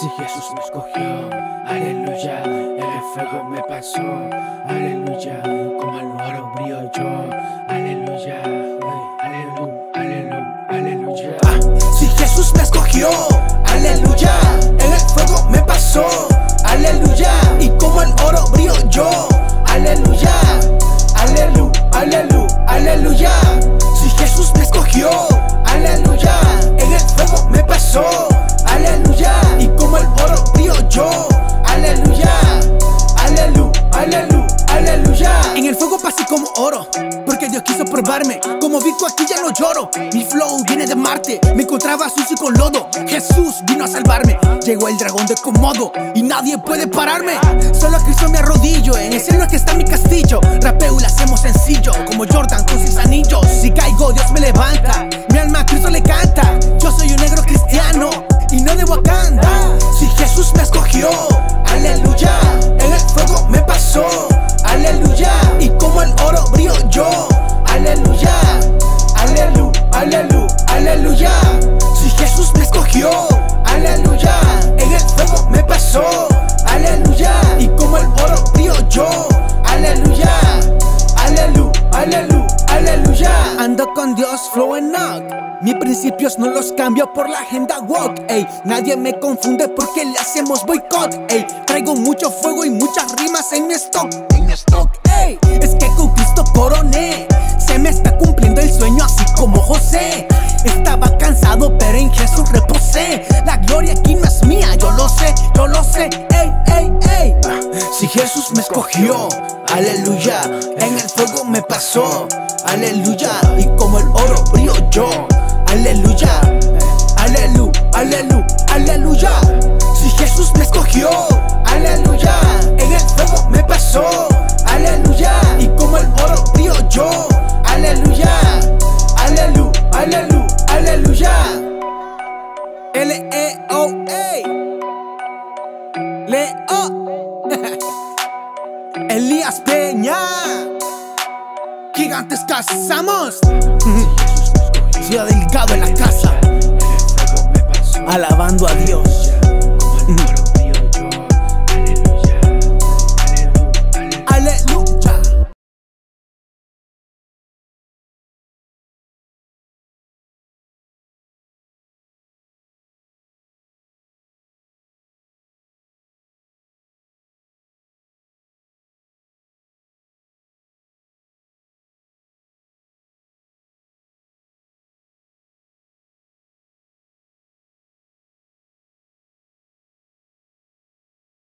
Jesús me escogió, aleluya, el fuego me pasó, aleluya, como el oro brillo yo, oro, porque Dios quiso probarme, como Vico aquí ya no lloro, mi flow viene de Marte, me encontraba sucio con lodo, Jesús vino a salvarme, llegó el dragón de Komodo, y nadie puede pararme, solo a Cristo me arrodillo, en el cielo es que está mi castillo, rapeo hacemos sencillo, como Jordan con sus anillos, si caigo Dios me levanta, mi alma a Cristo le canta, yo, aleluya, aleluya, aleluya, aleluya, si Jesús me escogió, aleluya, en el fuego me pasó, aleluya, y como el oro brillo yo, aleluya, aleluya, aleluya, aleluya, ando con Dios flowing up. Mis principios no los cambio por la agenda walk, ey. Nadie me confunde porque le hacemos boicot, ey. Traigo mucho fuego y muchas rimas en mi stock, en mi stock, ey. Es que La gloria aquí no es mía, yo lo sé, yo lo sé, ey, ey, ey. Si Jesús me escogió, aleluya, en el fuego me pasó, aleluya, y como el oro brillo yo, L-E-O-A Leo. Elías Peña. Gigantes cazamos. Ciudad Delgado en la casa. Alabando a Dios